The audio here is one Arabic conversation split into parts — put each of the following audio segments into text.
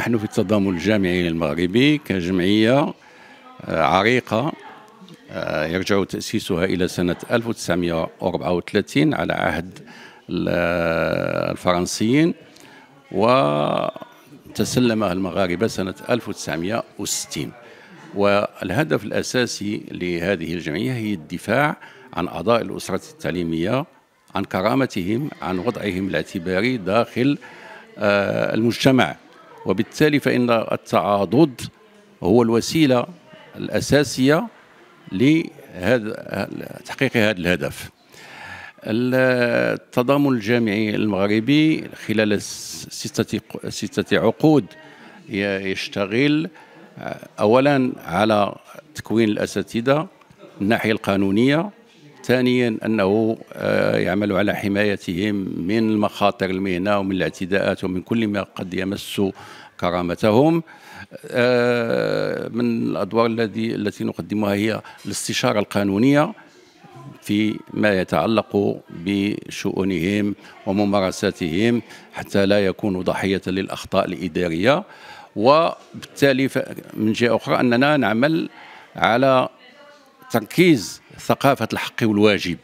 نحن في التضامن الجامعي المغربي كجمعية عريقة يرجع تأسيسها إلى سنة 1934 على عهد الفرنسيين وتسلمها المغاربة سنة 1960 والهدف الأساسي لهذه الجمعية هي الدفاع عن أعضاء الأسرة التعليمية عن كرامتهم عن وضعهم الاعتباري داخل آه، المجتمع. وبالتالي فإن التعاضد هو الوسيلة الأساسية لهذا تحقيق هذا الهدف. التضامن الجامعي المغربي خلال ستة ستة عقود يشتغل اولا على تكوين الأساتذة الناحية القانونية ثانيا أنه آه، يعمل على حمايتهم من المخاطر المهنة ومن الاعتداءات ومن كل ما قد يمس كرامتهم. آه، من الأدوار الذي التي نقدمها هي الاستشارة القانونية في ما يتعلق بشؤونهم وممارساتهم حتى لا يكونوا ضحية للأخطاء الإدارية. وبالتالي من جهة أخرى أننا نعمل على تركيز ثقافة الحق والواجب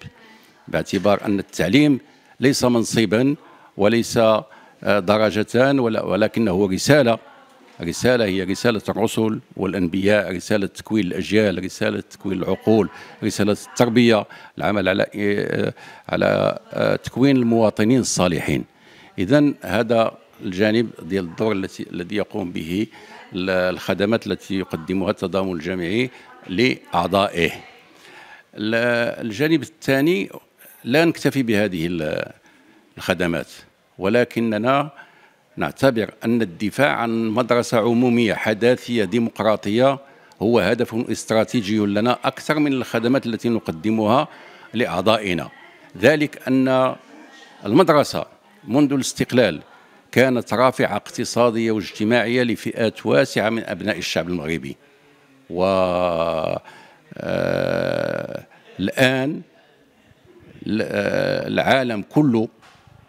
باعتبار أن التعليم ليس منصبا وليس آه، درجتان ولكنه رسالة. رسالة هي رسالة الرسل والأنبياء رسالة تكوين الأجيال رسالة تكوين العقول رسالة التربية العمل على آه، على آه، تكوين المواطنين الصالحين. إذا هذا الجانب ديال الدور الذي يقوم به الخدمات التي يقدمها التضامن الجامعي لأعضائه. الجانب الثاني لا نكتفي بهذه الخدمات ولكننا نعتبر أن الدفاع عن مدرسة عمومية حداثية ديمقراطية هو هدف استراتيجي لنا أكثر من الخدمات التي نقدمها لأعضائنا. ذلك أن المدرسة منذ الاستقلال كانت رافعة اقتصادية واجتماعية لفئات واسعة من أبناء الشعب المغربي. و الآن آه، العالم كله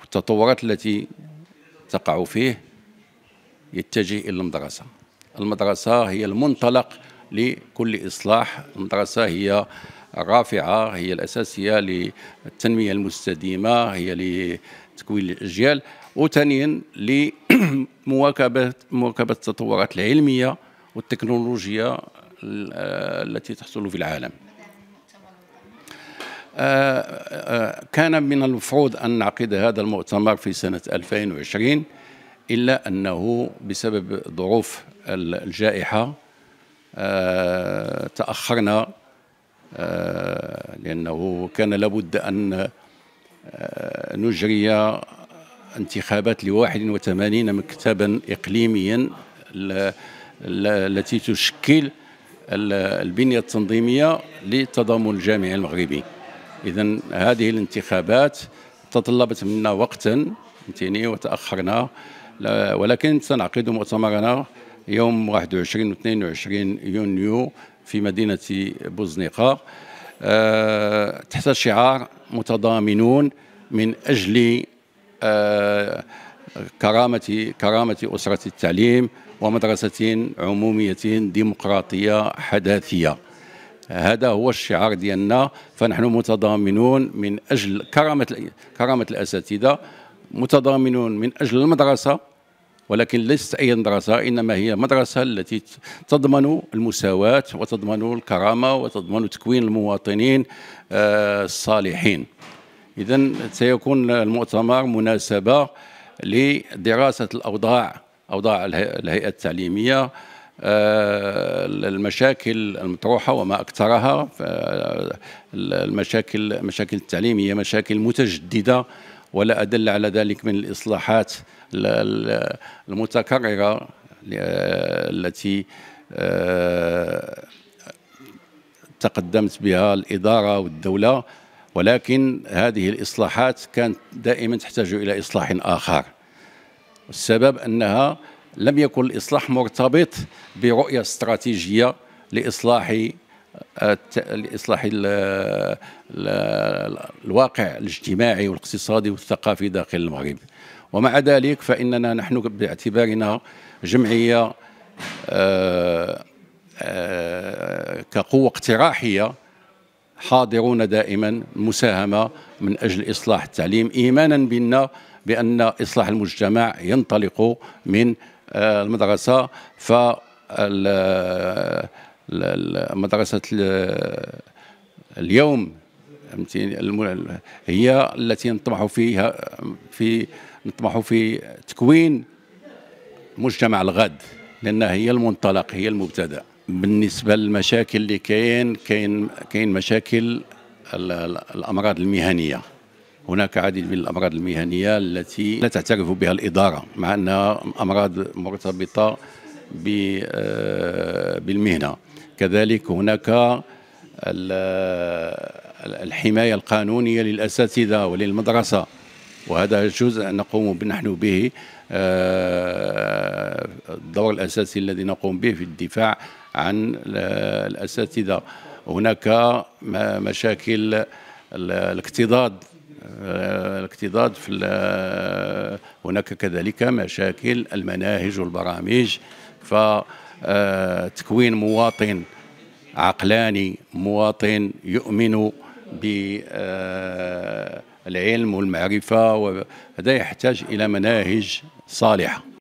التطورات التي تقع فيه يتجه إلى المدرسة. المدرسة هي المنطلق لكل إصلاح. المدرسة هي الرافعة هي الأساسية للتنمية المستديمة هي لتكوين الأجيال. وثانيا لمواكبه مواكبة التطورات العلمية والتكنولوجيا التي تحصل في العالم. آه، آه، كان من المفروض أن نعقد هذا المؤتمر في سنة 2020 إلا أنه بسبب ظروف الجائحة آه، تأخرنا لأنه كان لابد أن نجري انتخابات ل 81 مكتبا إقليميا التي تشكل البنية التنظيمية للتضامن الجامعي المغربي. إذا هذه الانتخابات تطلبت منا وقتا وتأخرنا ولكن سنعقد مؤتمرنا يوم 21 و 22 يونيو في مدينة بوزنيقة. أه تحت شعار متضامنون من أجل آه، كرامة كرامة أسرة التعليم ومدرسة عمومية ديمقراطية حداثية. هذا هو الشعار ديالنا. فنحن متضامنون من أجل كرامة كرامة الأساتذة متضامنون من أجل المدرسة ولكن ليست أي مدرسة إنما هي مدرسة التي تضمن المساواة وتضمن الكرامة وتضمن تكوين المواطنين آه، الصالحين. إذا سيكون المؤتمر مناسبة. لدراسة الأوضاع أوضاع الهيئة التعليمية آه، المشاكل المطروحة وما أكثرها المشاكل المشاكل التعليمية مشاكل متجددة ولا أدل على ذلك من الإصلاحات المتكررة التي آه، تقدمت بها الإدارة والدولة. ولكن هذه الإصلاحات كانت دائما تحتاج إلى إصلاح آخر. السبب أنها لم يكن الإصلاح مرتبط برؤية استراتيجية لإصلاح لإصلاح الواقع الاجتماعي والاقتصادي والثقافي داخل المغرب. ومع ذلك فإننا نحن باعتبارنا جمعية آه، آه، كقوة اقتراحية حاضرون دائما مساهمة من أجل إصلاح التعليم إيمانا بنا بأن إصلاح المجتمع ينطلق من آه، المدرسة ف مدرسة اليوم هي التي نطمح فيها في نطمح في تكوين مجتمع الغد لأنها هي المنطلق هي المبتدأ. بالنسبة للمشاكل اللي كاين كاين كاين مشاكل الأمراض المهنية. هناك عديد من الأمراض المهنية التي لا تعترف بها الإدارة مع أنها أمراض مرتبطة آه، بالمهنة. كذلك هناك الحماية القانونية للأساتذة وللمدرسة وهذا جزء نقوم نحن به آه، الدور الأساسي الذي نقوم به في الدفاع عن الأساتذة. هناك مشاكل الاكتضاد آه، الاكتضاد في هناك كذلك مشاكل المناهج والبرامج فتكوين مواطن عقلاني مواطن يؤمن بالعلم والمعرفة وهذا يحتاج إلى مناهج صالحة.